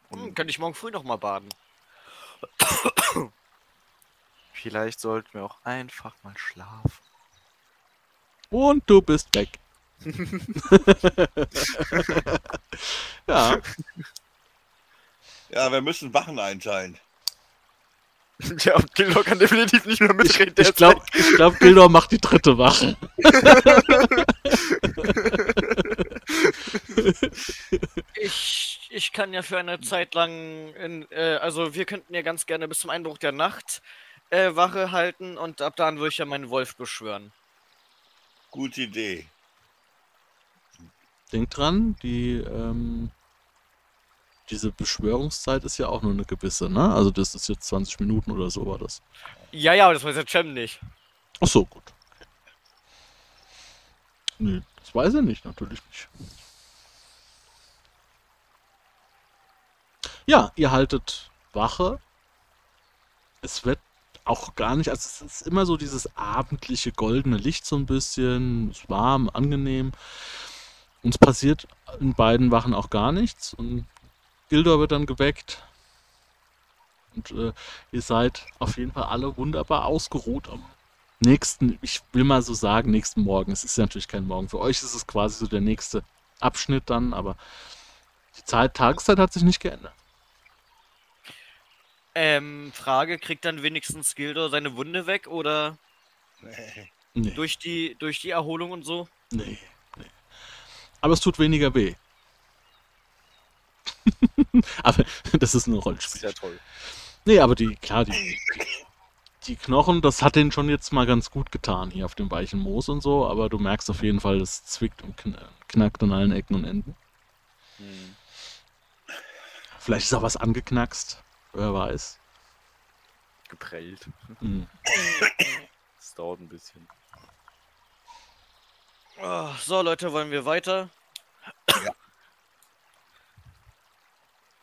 Hm, könnte ich morgen früh noch mal baden. Vielleicht sollten wir auch einfach mal schlafen. Und du bist weg. [laughs] ja, Ja, wir müssen Wachen einteilen. [laughs] Ja, Gildor kann definitiv nicht mehr mitreden. ich ist glaube, ich glaub, Gildor macht die dritte Wache. [laughs] Ich, ich kann ja für eine Zeit lang, in, äh, also wir könnten ja ganz gerne bis zum Einbruch der Nacht äh, Wache halten und ab dann würde ich ja meinen Wolf beschwören. Gute Idee. Denk dran, die, ähm, diese Beschwörungszeit ist ja auch nur eine gewisse, ne? Also das ist jetzt 20 Minuten oder so war das. Ja, ja, aber das weiß der Cem nicht. Ach so, gut. Nee, das weiß er nicht, natürlich nicht. Ja, ihr haltet Wache. Es wird auch gar nicht, also es ist immer so dieses abendliche goldene Licht so ein bisschen, es ist warm, angenehm. Und es passiert in beiden Wachen auch gar nichts. Und Gildor wird dann geweckt. Und äh, ihr seid auf jeden Fall alle wunderbar ausgeruht am nächsten, ich will mal so sagen, nächsten Morgen. Es ist ja natürlich kein Morgen. Für euch ist es quasi so der nächste Abschnitt dann, aber die Zeit, Tageszeit hat sich nicht geändert. Ähm, Frage, kriegt dann wenigstens Gildor seine Wunde weg oder Nee, durch die, durch die Erholung und so? nee. Aber es tut weniger weh. [laughs] aber das ist nur Das Rollenspiel. ist ja toll. Nee, aber die, klar, die, die Knochen, das hat denen schon jetzt mal ganz gut getan hier auf dem weichen Moos und so, aber du merkst auf jeden Fall, das zwickt und kn knackt an allen Ecken und Enden. Hm. Vielleicht ist auch was angeknackst, wer weiß. Geprellt. Hm. Das dauert ein bisschen. Ah, so, Leute, wollen wir weiter? Ja.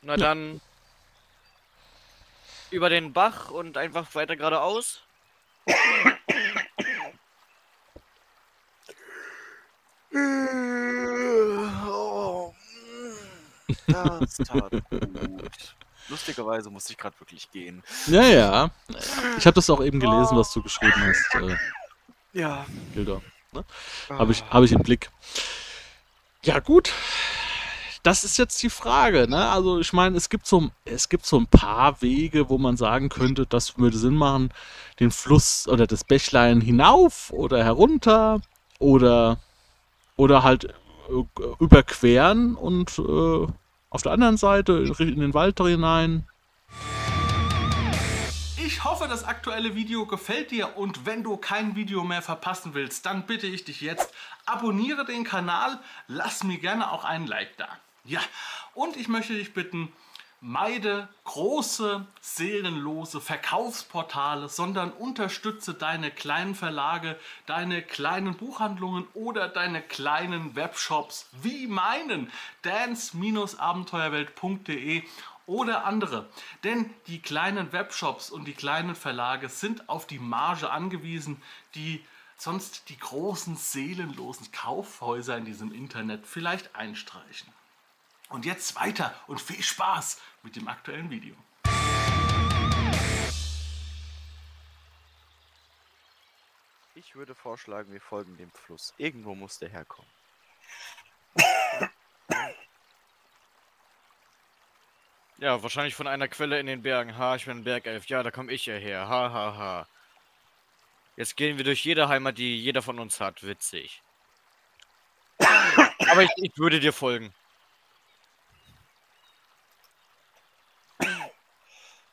Na dann über den Bach und einfach weiter geradeaus. Oh, das tat gut. Lustigerweise musste ich gerade wirklich gehen. Ja, ja. Ich habe das auch eben gelesen, was du geschrieben hast, äh, Ja. Gilda. Habe ich, hab ich im Blick. Ja, gut. Das ist jetzt die Frage, ne? Also ich meine, es gibt so es gibt so ein paar Wege, wo man sagen könnte, das würde Sinn machen, den Fluss oder das Bächlein hinauf oder herunter oder oder halt äh, überqueren und äh, auf der anderen Seite in den Wald hinein. Ich hoffe, das aktuelle Video gefällt dir und wenn du kein Video mehr verpassen willst, dann bitte ich dich jetzt, abonniere den Kanal, lass mir gerne auch einen Like da. Ja, und ich möchte dich bitten, meide große, seelenlose Verkaufsportale, sondern unterstütze deine kleinen Verlage, deine kleinen Buchhandlungen oder deine kleinen Webshops wie meinen dance-abenteuerwelt.de oder andere. Denn die kleinen Webshops und die kleinen Verlage sind auf die Marge angewiesen, die sonst die großen seelenlosen Kaufhäuser in diesem Internet vielleicht einstreichen. Und jetzt weiter und viel Spaß mit dem aktuellen Video. Ich würde vorschlagen, wir folgen dem Fluss. Irgendwo muss der herkommen. [laughs] Ja, wahrscheinlich von einer Quelle in den Bergen. Ha, ich bin ein Bergelf. Ja, da komme ich ja her. Ha, ha, ha. Jetzt gehen wir durch jede Heimat, die jeder von uns hat. Witzig. [coughs] Aber ich, ich würde dir folgen.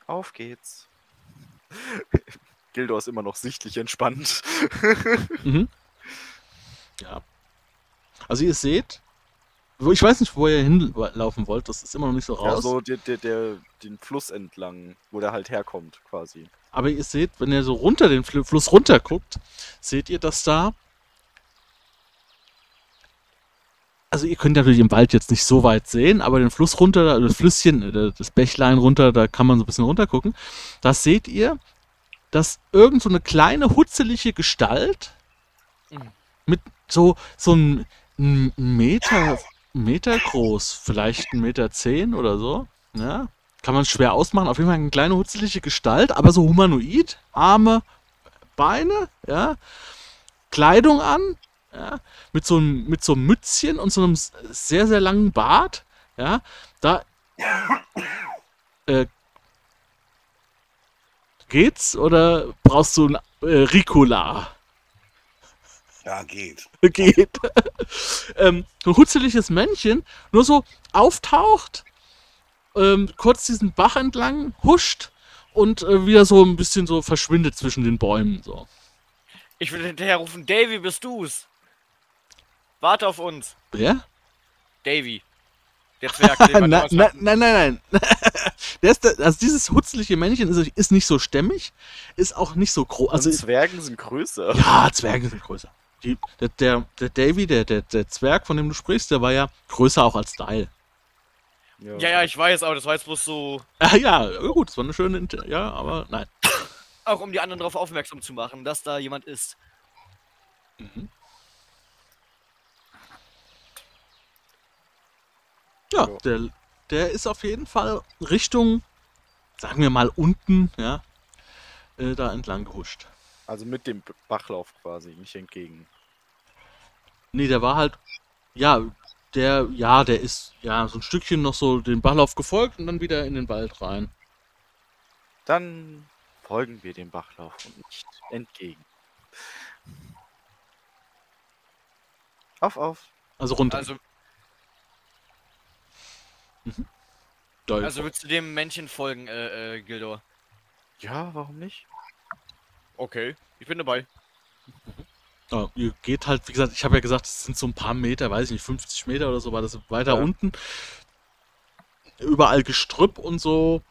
Auf geht's. Gildor ist immer noch sichtlich entspannt. Mhm. Ja. Also ihr seht, ich weiß nicht, wo ihr hinlaufen wollt, das ist immer noch nicht so Ja, raus. so der, der, der, den Fluss entlang, wo der halt herkommt, quasi. Aber ihr seht, wenn ihr so runter den Fl Fluss runter guckt, seht ihr, dass da. Also ihr könnt natürlich im Wald jetzt nicht so weit sehen, aber den Fluss runter, das Flüsschen, äh, das Bächlein runter, da kann man so ein bisschen runter gucken. Da seht ihr, dass irgend so eine kleine hutzelige Gestalt Mhm. mit so so ein, ein Meter Meter groß, vielleicht ein Meter zehn oder so, ja, kann man schwer ausmachen. Auf jeden Fall eine kleine hutzelige Gestalt, aber so humanoid. Arme, Beine, ja. Kleidung an, ja. Mit so einem, mit so einem Mützchen und so einem sehr, sehr langen Bart, ja. Da. Äh, geht's oder brauchst du ein äh, Ricola? Ja, geht. geht. [laughs] ähm, ein hutzeliges Männchen nur so auftaucht, ähm, kurz diesen Bach entlang huscht und äh, wieder so ein bisschen so verschwindet zwischen den Bäumen. So. Ich würde hinterher rufen, Davy, bist du's? Warte auf uns. Wer? Davy. Der Zwerg. [laughs] nein, nein, nein, nein, [laughs] nein. Der ist der, also dieses hutzelige Männchen ist, ist nicht so stämmig, ist auch nicht so groß. Also Zwergen sind größer. ja, Zwerge sind größer. Die, der, der, der Davy, der, der, der Zwerg, von dem du sprichst, der war ja größer auch als Dial. Ja, ja, ich weiß, aber das war jetzt bloß so, Ah, ja, gut, das war eine schöne, Inter ja, aber nein. auch um die anderen darauf aufmerksam zu machen, dass da jemand ist. Ja, Ja. der, der ist auf jeden Fall Richtung, sagen wir mal unten, ja, äh, da entlang gehuscht. Also mit dem Bachlauf quasi, nicht entgegen. Nee, der war halt, ja, der, ja, der ist, ja, so ein Stückchen noch so den Bachlauf gefolgt und dann wieder in den Wald rein. Dann folgen wir dem Bachlauf und nicht entgegen. Auf, auf. Also runter. Also, Da- also willst du dem Männchen folgen, äh, äh, Gildor? Ja, warum nicht? Okay, ich bin dabei. Ja, ihr geht halt, wie gesagt, ich habe ja gesagt, es sind so ein paar Meter, weiß ich nicht, 50 Meter oder so, war das weiter Ja. unten. Überall Gestrüpp und so.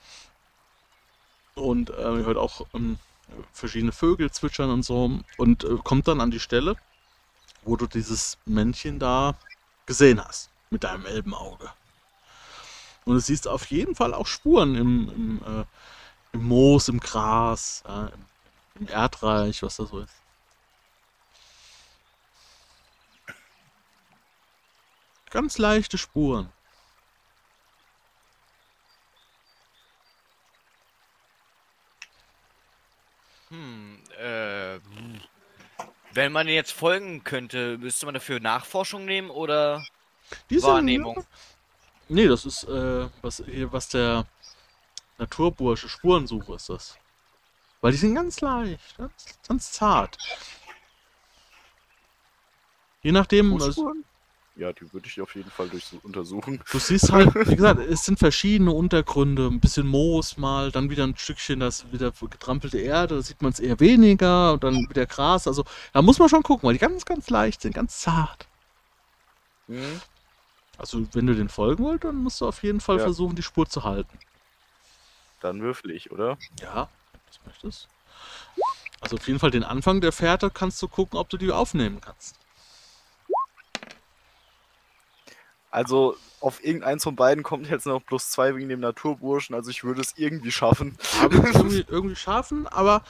Und äh, ihr hört auch ähm, verschiedene Vögel zwitschern und so. Und äh, kommt dann an die Stelle, wo du dieses Männchen da gesehen hast. Mit deinem Elbenauge. Und du siehst auf jeden Fall auch Spuren im, im, äh, im Moos, im Gras, im, im Erdreich, was da so ist. Ganz leichte Spuren. Hm, äh. Wenn man jetzt folgen könnte, müsste man dafür Nachforschung nehmen oder Diese- Wahrnehmung? Nee, das ist, äh, was, was der Naturbursche Spurensuche ist das. Weil die sind ganz leicht, ganz, ganz zart. Je nachdem, also, Fußspuren? Ja, die würde ich auf jeden Fall durch untersuchen. du siehst halt, [laughs] wie gesagt, es sind verschiedene Untergründe, ein bisschen Moos mal, dann wieder ein Stückchen, das wieder getrampelte Erde, da sieht man es eher weniger und dann wieder Gras, also da muss man schon gucken, weil die ganz, ganz leicht sind, ganz zart. Hm? Also wenn du den folgen wollt, dann musst du auf jeden Fall Ja. versuchen, die Spur zu halten. Dann würfel ich, oder? Ja, wenn du das möchtest. Also auf jeden Fall den Anfang der Fährte kannst du gucken, ob du die aufnehmen kannst. Also auf irgendeins von beiden kommt jetzt noch plus zwei wegen dem Naturburschen, also ich würde es irgendwie schaffen. [laughs] Irgendwie, irgendwie schaffen, aber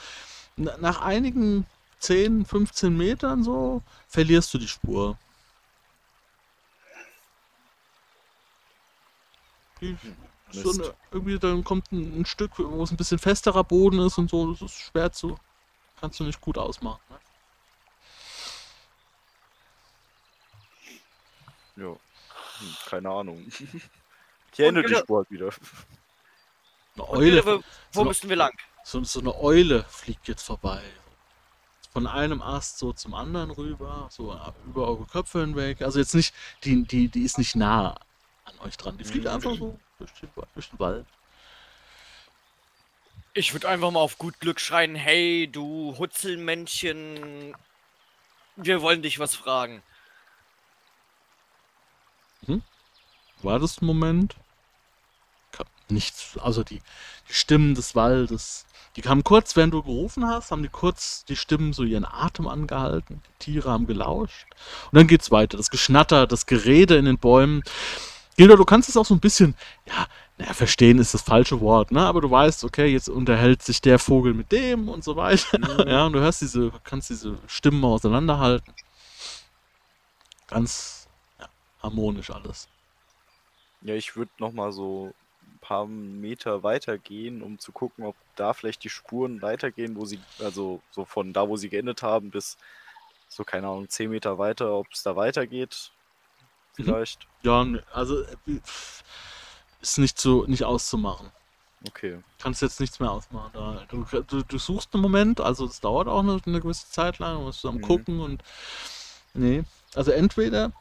na- nach einigen 10, 15 Metern so verlierst du die Spur. Die, so eine, irgendwie dann kommt ein, ein Stück, wo es ein bisschen festerer Boden ist und so. Das ist schwer zu. Kannst du nicht gut ausmachen. Ne? Ja. Hm, keine Ahnung. [laughs] Ich erinnere die wieder- Spur halt wieder. Eine Eule. wo so- müssen wir lang? So, so eine Eule fliegt jetzt vorbei. Von einem Ast so zum anderen rüber, so über eure Köpfe hinweg. Also jetzt nicht, die, die, die ist nicht nah an euch dran. Die fliegt einfach so durch den, durch den Wald. Ich würde einfach mal auf gut Glück schreien, hey, du Hutzelmännchen, wir wollen dich was fragen. Wartest einen Moment. Nichts, also die, die Stimmen des Waldes, die kamen kurz, während du gerufen hast, haben die kurz die Stimmen so ihren Atem angehalten. Die Tiere haben gelauscht. Und dann geht's weiter. Das Geschnatter, das Gerede in den Bäumen. Gilda, du kannst es auch so ein bisschen, ja, naja, verstehen ist das falsche Wort, ne? Aber du weißt, okay, jetzt unterhält sich der Vogel mit dem und so weiter. Ja, und du hörst diese, kannst diese Stimmen auseinanderhalten. Ganz harmonisch alles. Ja, ich würde noch mal so ein paar Meter weitergehen, um zu gucken, ob da vielleicht die Spuren weitergehen, wo sie, also so von da, wo sie geendet haben, bis so, keine Ahnung, 10 Meter weiter, ob es da weitergeht. Mhm. Vielleicht. Ja, also äh, ist nicht so nicht auszumachen. Okay. Kannst jetzt nichts mehr ausmachen. Da, du, du, du suchst einen Moment, also es dauert auch eine, eine gewisse Zeit lang, du musst am Mhm. gucken und nee. Also entweder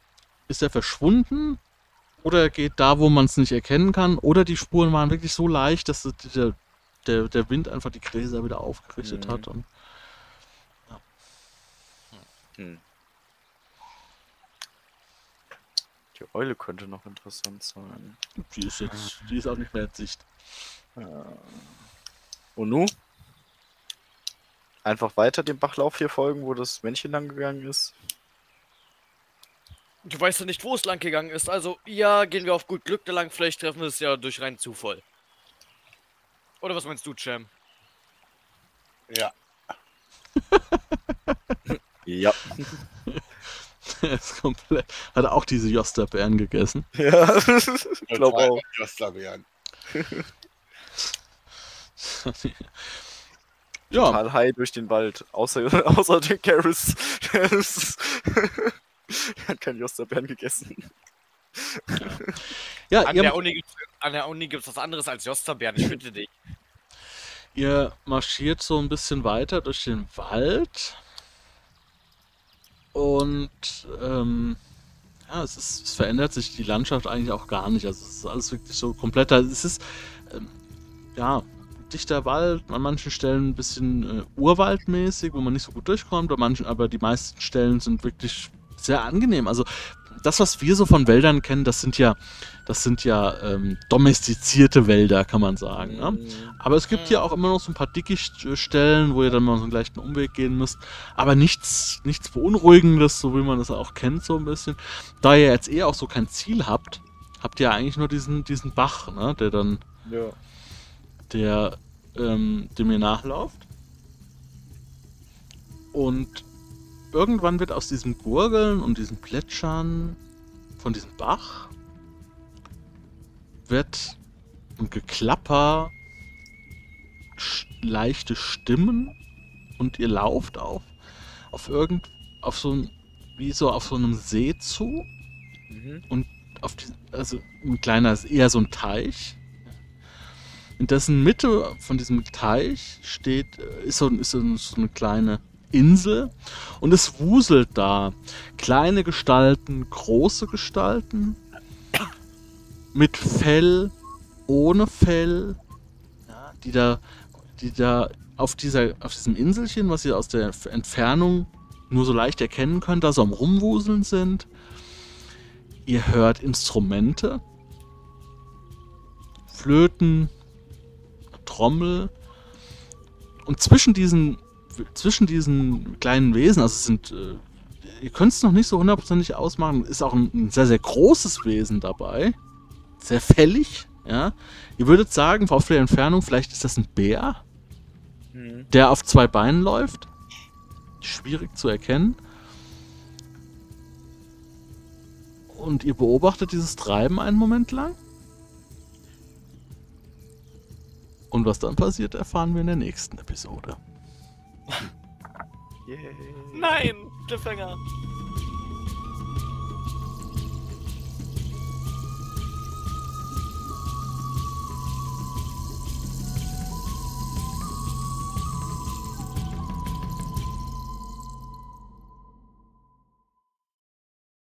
ist er verschwunden oder er geht da, wo man es nicht erkennen kann, oder die Spuren waren wirklich so leicht, dass der, der, der Wind einfach die Gräser wieder aufgerichtet Mhm. hat. Und, Hm. Die Eule könnte noch interessant sein. die ist jetzt, die ist auch nicht mehr in Sicht. Und nu? Einfach weiter dem Bachlauf hier folgen, wo das Männchen lang gegangen ist. Du weißt ja nicht, wo es lang gegangen ist, also ja, gehen wir auf gut Glück da lang, vielleicht treffen wir es ja durch reinen Zufall. Oder was meinst du, Cham? Ja. [laughs] Ja. [laughs] Er ist komplett. Hat auch diese Josterbeeren gegessen. [laughs] Ja, ich glaube auch. Josterbeeren. ja, Total high durch den Wald. Außer, außer der Garrus. Der [laughs] hat keinen Josterbeeren gegessen. [laughs] ja An ihr, der Uni gibt's, an der Uni gibt's was anderes als Josterbeeren, ich bitte dich. ihr marschiert so ein bisschen weiter durch den Wald. Und ähm, ja, es, ist, es verändert sich die Landschaft eigentlich auch gar nicht. Also es ist alles wirklich so komplett. Es ist ähm, ja dichter Wald, an manchen Stellen ein bisschen äh, urwaldmäßig, wo man nicht so gut durchkommt, bei manchen, aber die meisten Stellen sind wirklich sehr angenehm. Also das, was wir so von Wäldern kennen, das sind ja, das sind ja ähm, domestizierte Wälder, kann man sagen. Ne? Aber es gibt hier auch immer noch so ein paar Dickichtstellen, wo ihr dann mal so einen leichten Umweg gehen müsst. Aber nichts, nichts Beunruhigendes, so wie man das auch kennt, so ein bisschen. Da ihr jetzt eh auch so kein Ziel habt, habt ihr eigentlich nur diesen, diesen Bach, ne, der dann, Ja. der, ähm, dem ihr nachlauft. Und irgendwann wird aus diesem Gurgeln und diesem Plätschern von diesem Bach wird ein Geklapper, leichte Stimmen und ihr lauft auf auf irgend auf so ein wie so auf so einem See zu Mhm. auf die, also ein kleiner eher so ein Teich in dessen Mitte von diesem Teich steht äh, ist so, ist so eine kleine Insel und es wuselt da. Kleine Gestalten, große Gestalten. Mit Fell, ohne Fell, ja, die da, die da auf dieser, auf diesem Inselchen, was ihr aus der Entfernung nur so leicht erkennen könnt, da so am Rumwuseln sind. Ihr hört Instrumente, Flöten, Trommel. Und zwischen diesen, zwischen diesen kleinen Wesen, also es sind, äh, ihr könnt es noch nicht so hundertprozentig ausmachen, ist auch ein, ein sehr, sehr großes Wesen dabei, sehr fällig, ja. Ihr würdet sagen, auf der Entfernung, vielleicht ist das ein Bär, Mhm. der auf zwei Beinen läuft. Schwierig zu erkennen. Und ihr beobachtet dieses Treiben einen Moment lang. Und was dann passiert, erfahren wir in der nächsten Episode. Yay. Nein, Cliffhanger.